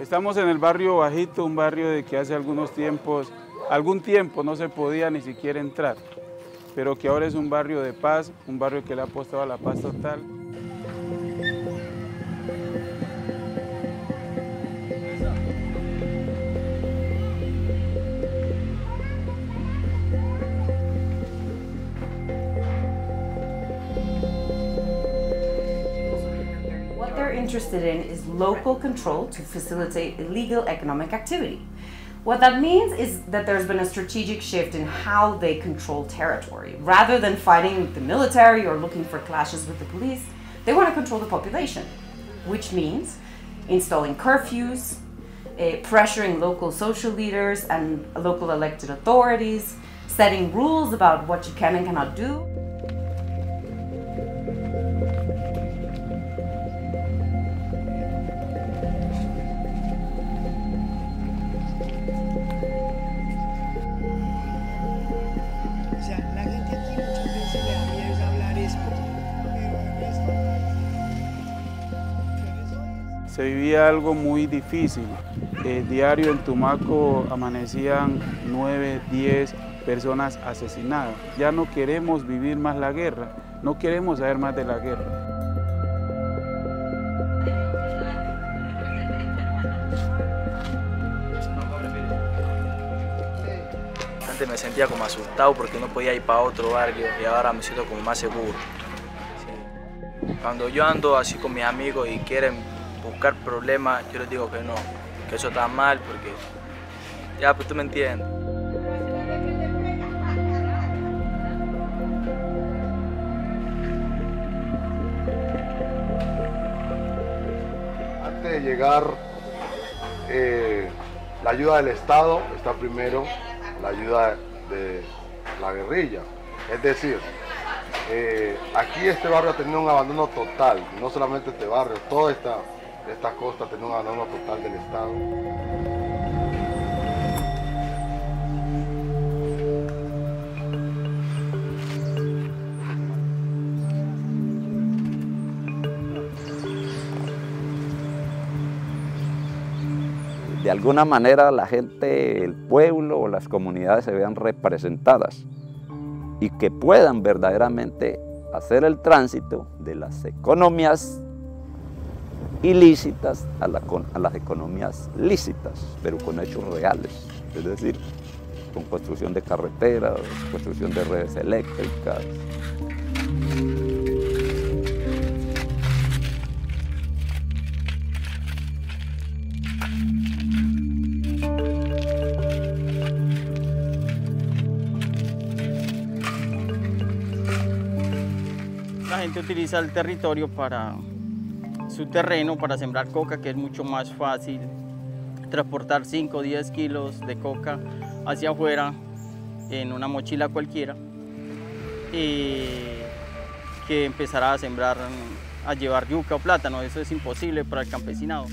Estamos en el barrio Bajito, un barrio de que hace algunos tiempos, algún tiempo no se podía ni siquiera entrar, pero que ahora es un barrio de paz, un barrio que le ha apostado a la paz total. They're interested in is local control to facilitate illegal economic activity. What that means is that there's been a strategic shift in how they control territory. Rather than fighting with the military or looking for clashes with the police, they want to control the population, which means installing curfews, eh, pressuring local social leaders and local elected authorities, setting rules about what you can and cannot do. Se vivía algo muy difícil. Eh, diario en Tumaco amanecían 9, 10 personas asesinadas. Ya no queremos vivir más la guerra, no queremos saber más de la guerra. Antes me sentía como asustado porque no podía ir para otro barrio y ahora me siento como más seguro. Cuando yo ando así con mis amigos y quieren buscar problemas, yo les digo que no, que eso está mal porque ya, pues tú me entiendes. Antes de llegar eh, la ayuda del Estado, está primero la ayuda de la guerrilla. Es decir, eh, aquí este barrio ha tenido un abandono total, no solamente este barrio, toda esta, esta costa ha tenido un abandono total del Estado. de alguna manera la gente, el pueblo o las comunidades se vean representadas y que puedan verdaderamente hacer el tránsito de las economías ilícitas a, a las economías lícitas, pero con hechos reales, es decir, con construcción de carreteras, construcción de redes eléctricas, La gente utiliza el territorio para su terreno para sembrar coca, que es mucho más fácil transportar 5 o 10 kilos de coca hacia afuera en una mochila cualquiera, eh, que empezar a sembrar, a llevar yuca o plátano. Eso es imposible para el campesinado.